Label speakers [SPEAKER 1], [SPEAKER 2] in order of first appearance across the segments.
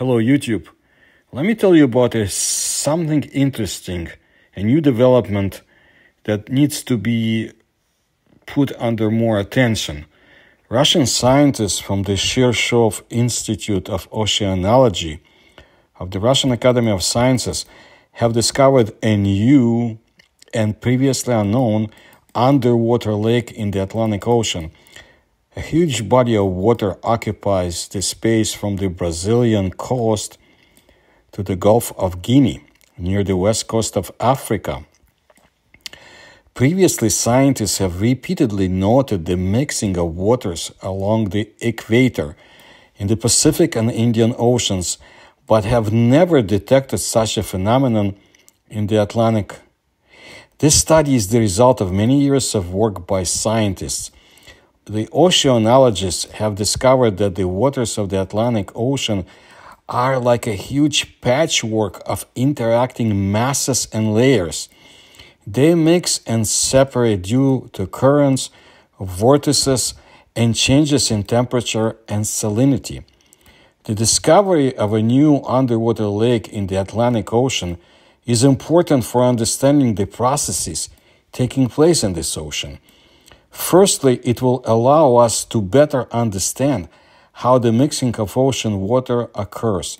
[SPEAKER 1] Hello, YouTube. Let me tell you about a, something interesting, a new development that needs to be put under more attention. Russian scientists from the Shirshov Institute of Oceanology of the Russian Academy of Sciences have discovered a new and previously unknown underwater lake in the Atlantic Ocean a huge body of water occupies the space from the Brazilian coast to the Gulf of Guinea, near the west coast of Africa. Previously, scientists have repeatedly noted the mixing of waters along the equator in the Pacific and Indian Oceans, but have never detected such a phenomenon in the Atlantic. This study is the result of many years of work by scientists the oceanologists have discovered that the waters of the Atlantic Ocean are like a huge patchwork of interacting masses and layers. They mix and separate due to currents, vortices, and changes in temperature and salinity. The discovery of a new underwater lake in the Atlantic Ocean is important for understanding the processes taking place in this ocean. Firstly, it will allow us to better understand how the mixing of ocean water occurs.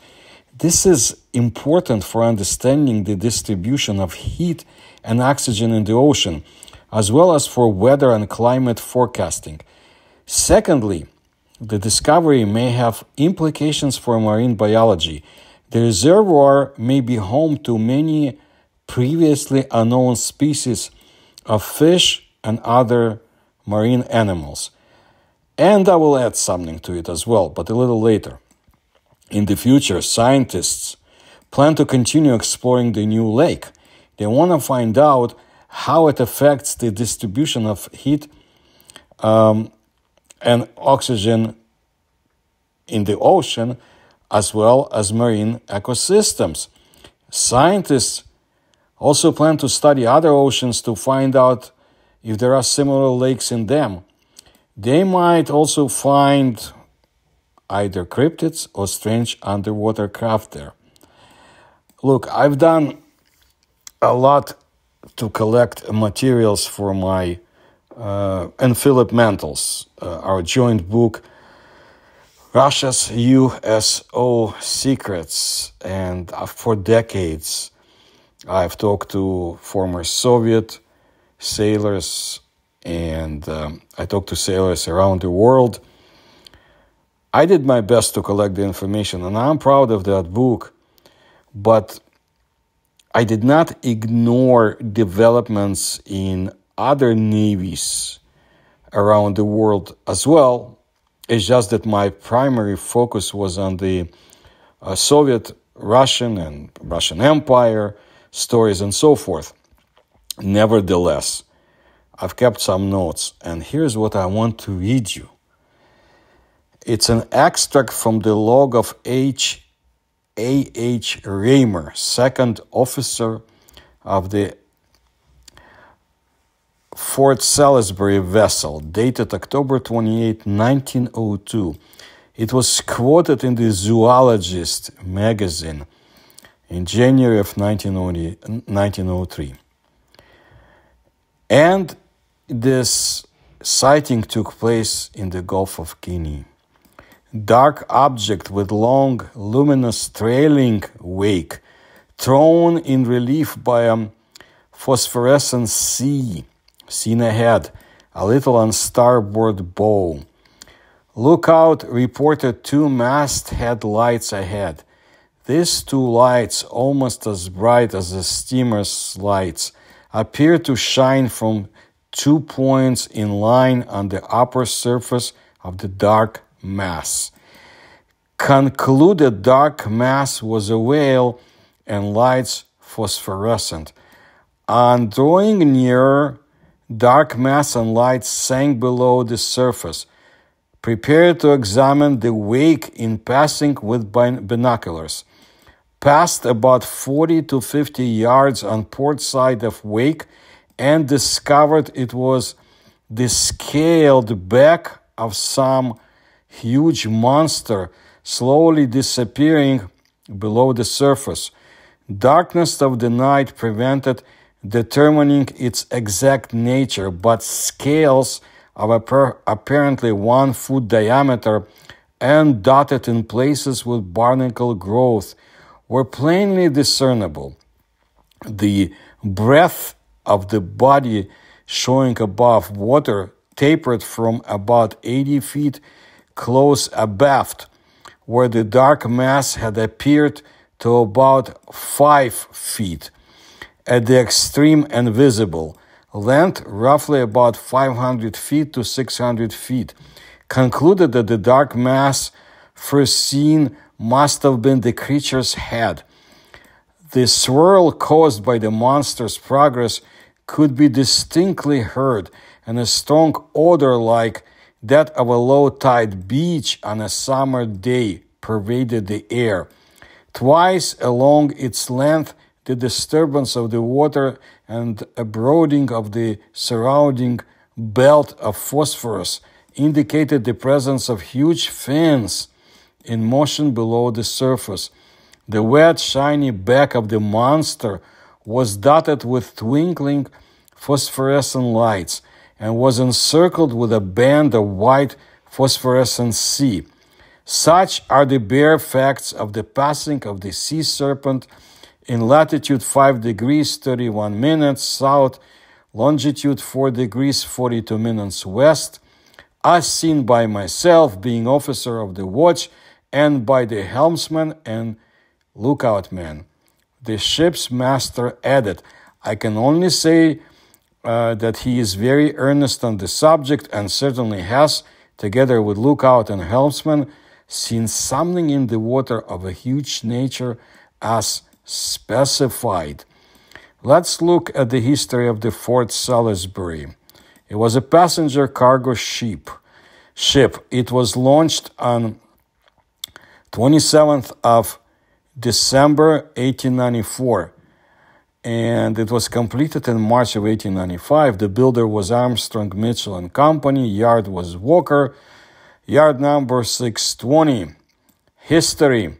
[SPEAKER 1] This is important for understanding the distribution of heat and oxygen in the ocean, as well as for weather and climate forecasting. Secondly, the discovery may have implications for marine biology. The reservoir may be home to many previously unknown species of fish and other marine animals. And I will add something to it as well, but a little later. In the future, scientists plan to continue exploring the new lake. They want to find out how it affects the distribution of heat um, and oxygen in the ocean, as well as marine ecosystems. Scientists also plan to study other oceans to find out if there are similar lakes in them. They might also find either cryptids or strange underwater craft there. Look, I've done a lot to collect materials for my uh, and Philip Mantle's, uh, our joint book, Russia's USO Secrets. And uh, for decades, I've talked to former Soviet sailors, and um, I talked to sailors around the world. I did my best to collect the information, and I'm proud of that book, but I did not ignore developments in other navies around the world as well. It's just that my primary focus was on the uh, Soviet, Russian, and Russian Empire stories and so forth. Nevertheless, I've kept some notes, and here's what I want to read you. It's an extract from the log of H. A. H. Raymer, second officer of the Fort Salisbury vessel, dated October 28, 1902. It was quoted in the Zoologist magazine in January of 1903. And this sighting took place in the Gulf of Guinea. Dark object with long, luminous trailing wake, thrown in relief by a phosphorescent sea, seen ahead, a little on starboard bow. Lookout reported two masthead lights ahead. These two lights, almost as bright as the steamer's lights, appear to shine from two points in line on the upper surface of the dark mass. Concluded dark mass was a whale and lights phosphorescent. On drawing nearer, dark mass and lights sank below the surface. Prepare to examine the wake in passing with binoculars passed about 40 to 50 yards on port side of wake and discovered it was the scaled back of some huge monster slowly disappearing below the surface. Darkness of the night prevented determining its exact nature, but scales of apparently one foot diameter and dotted in places with barnacle growth were plainly discernible. The breadth of the body showing above water tapered from about 80 feet close abaft, where the dark mass had appeared to about 5 feet at the extreme and visible, length roughly about 500 feet to 600 feet, concluded that the dark mass first seen must have been the creature's head. The swirl caused by the monster's progress could be distinctly heard, and a strong odor like that of a low tide beach on a summer day pervaded the air. Twice along its length, the disturbance of the water and a broadening of the surrounding belt of phosphorus indicated the presence of huge fins in motion below the surface. The wet, shiny back of the monster was dotted with twinkling phosphorescent lights and was encircled with a band of white phosphorescent sea. Such are the bare facts of the passing of the sea serpent in latitude 5 degrees 31 minutes south, longitude 4 degrees 42 minutes west, as seen by myself being officer of the watch and by the helmsman and lookout man. The ship's master added, I can only say uh, that he is very earnest on the subject and certainly has, together with lookout and helmsman, seen something in the water of a huge nature as specified. Let's look at the history of the Fort Salisbury. It was a passenger cargo ship. Ship. It was launched on 27th of December 1894 and it was completed in March of 1895. The builder was Armstrong Mitchell and Company. Yard was Walker. Yard number 620. History.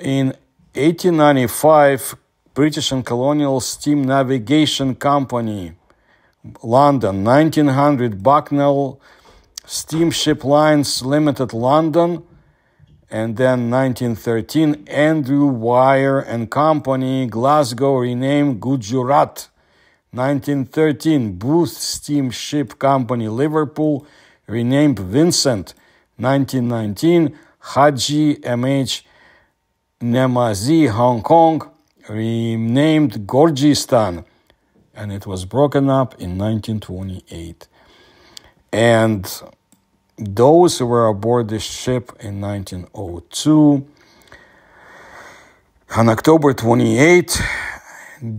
[SPEAKER 1] In 1895, British and Colonial Steam Navigation Company, London. 1900, Bucknall Steamship Lines Limited, London. And then 1913, Andrew Wire and Company, Glasgow, renamed Gujarat. 1913, Booth Steamship Company, Liverpool, renamed Vincent. 1919, Haji MH Nemazi, Hong Kong, renamed Gorgistan, and it was broken up in 1928. And those who were aboard the ship in 1902, on October 28,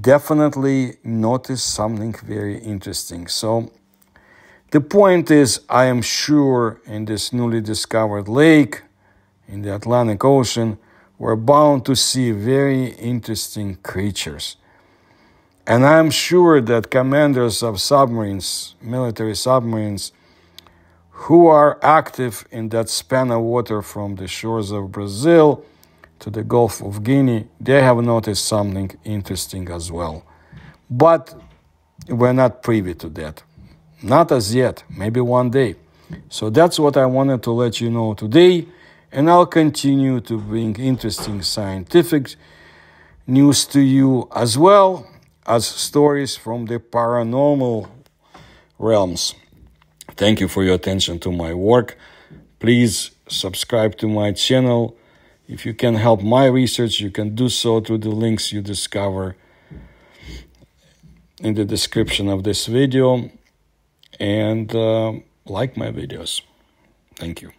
[SPEAKER 1] definitely noticed something very interesting. So, the point is, I am sure in this newly discovered lake in the Atlantic Ocean, we're bound to see very interesting creatures. And I'm sure that commanders of submarines, military submarines, who are active in that span of water from the shores of Brazil to the Gulf of Guinea, they have noticed something interesting as well. But we're not privy to that. Not as yet, maybe one day. So that's what I wanted to let you know today and I'll continue to bring interesting scientific news to you as well as stories from the paranormal realms. Thank you for your attention to my work. Please subscribe to my channel. If you can help my research, you can do so through the links you discover in the description of this video and uh, like my videos. Thank you.